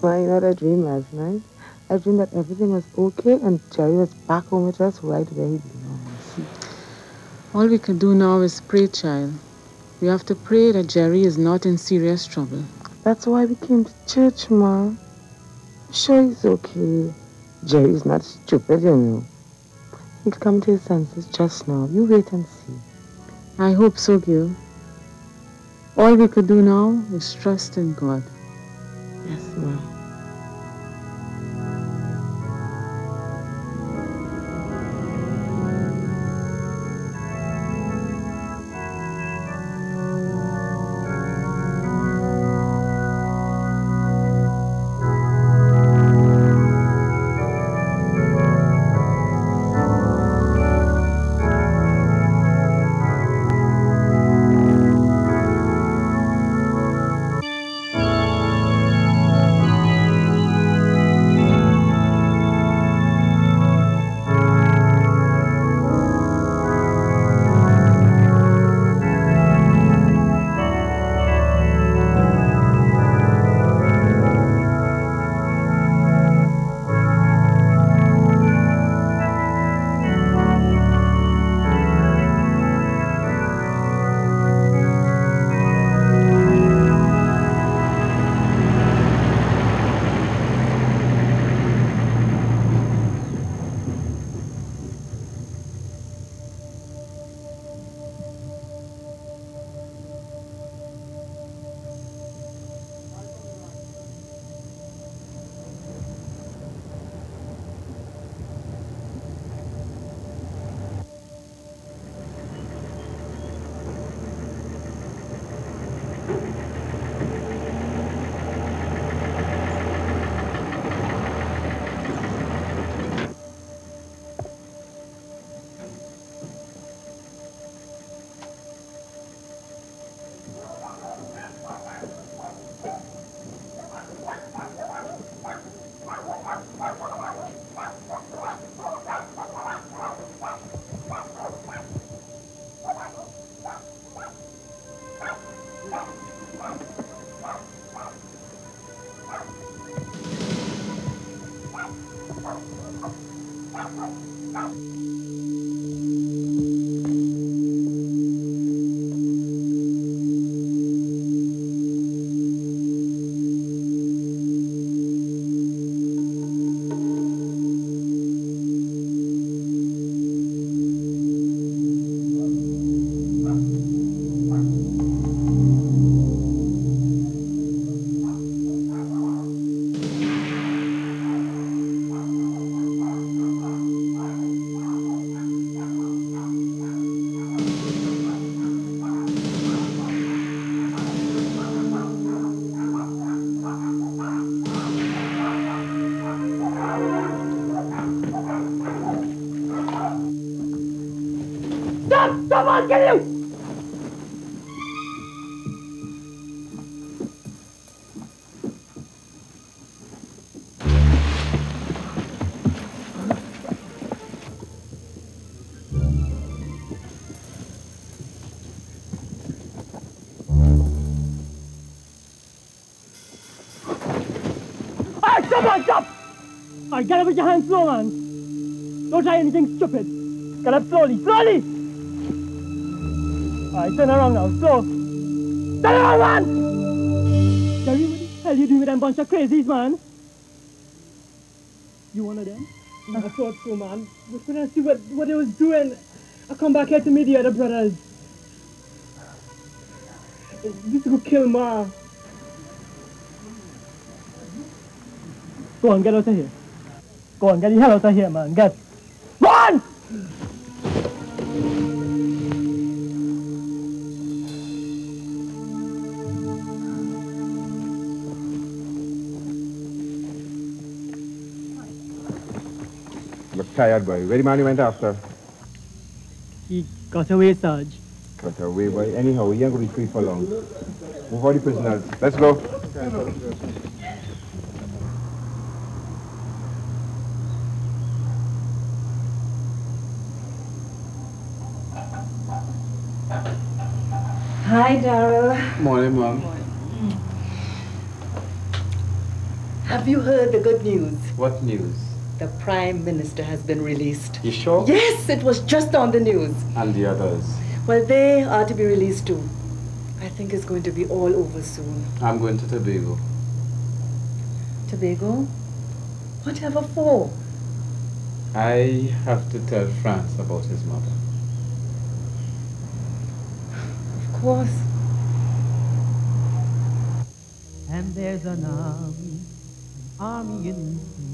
Why, you know what I dreamed last night? I dreamed that everything was okay and Jerry was back home with us right where he belongs. All we can do now is pray, child. We have to pray that Jerry is not in serious trouble. That's why we came to church, Ma. Sure he's okay. Jerry's not stupid, you know. He'll come to his senses just now. You wait and see. I hope so, Gil. All we could do now is trust in God. Yes, Ma. You! Alright, stop, stop! Alright, get up with your hands slow, man. Don't try anything stupid. Get up slowly, slowly! Alright, turn around now, So, Turn around, man! Jerry, what the hell you doing with them bunch of crazies, man? You one of them? Mm. I thought so, man. But when I see what, what they was doing, I come back here to meet the other brothers. This will kill Ma. Go on, get out of here. Go on, get the hell out of here, man. Get. Run! Tired, boy. Where the man you went after? He got away, Sarge. Got away, boy. Anyhow, he ain't gonna be free for long. Move all the prisoners. Let's go. Hi, Daryl. Morning, Mom. Have you heard the good news? What news? The Prime Minister has been released. You sure? Yes, it was just on the news. And the others? Well, they are to be released too. I think it's going to be all over soon. I'm going to Tobago. Tobago? Whatever for? I have to tell France about his mother. Of course. And there's an army, an army in me.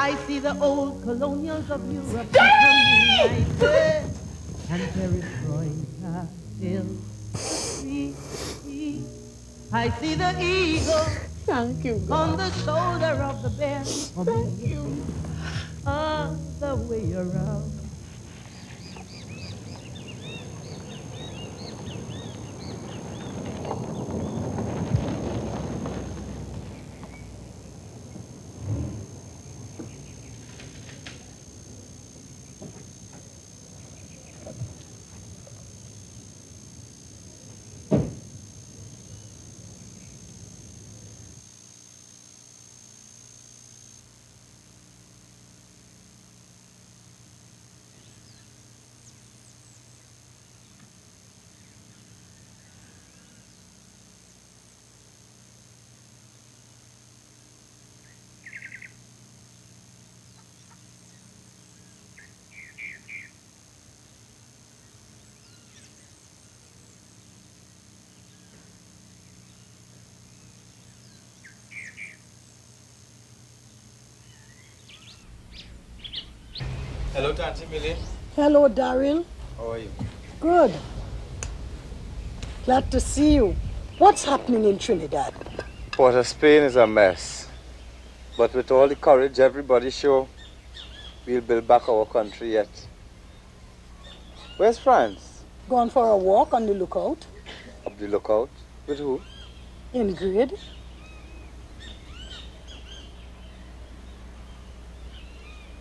I see the old colonials of Europe come united, and perestroika still. I see the eagle Thank you. on the shoulder of the bear. Thank you. On the way around. Hello, Tante Millie. Hello, Daryl. How are you? Good. Glad to see you. What's happening in Trinidad? Port of Spain is a mess. But with all the courage everybody show, we'll build back our country yet. Where's France? Gone for a walk on the lookout? Up the lookout. With who? Ingrid?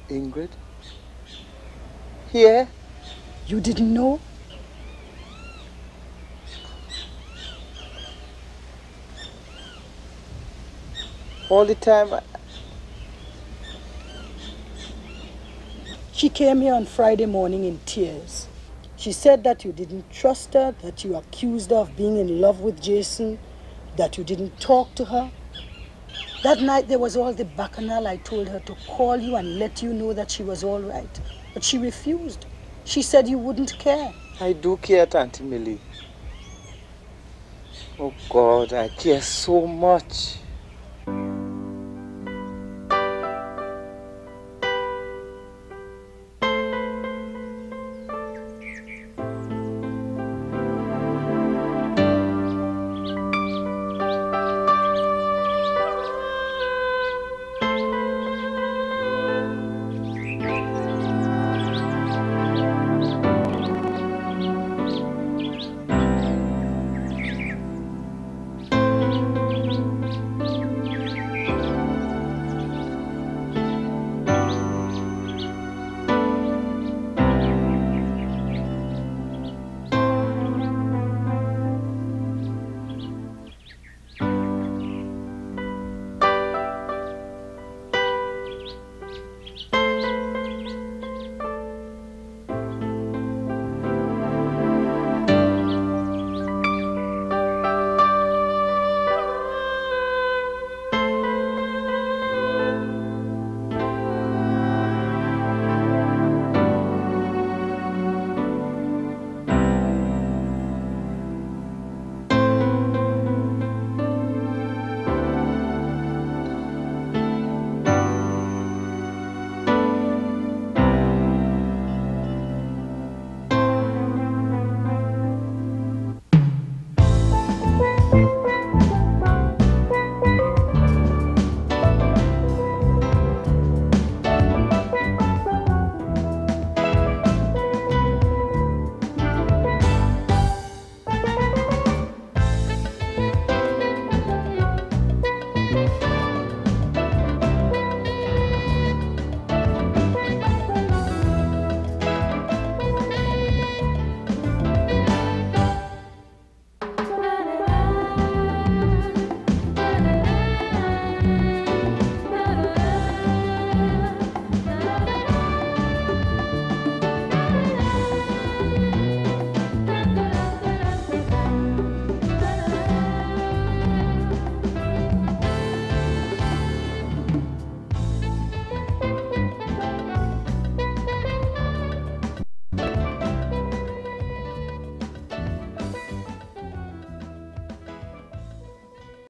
Ingrid? Here? You didn't know? All the time. I- She came here on Friday morning in tears. She said that you didn't trust her, that you accused her of being in love with Jason, that you didn't talk to her. That night there was all the bacchanal. I told her to call you and let you know that she was all right. But she refused. She said you wouldn't care. I do care, Auntie Millie. Oh God, I care so much.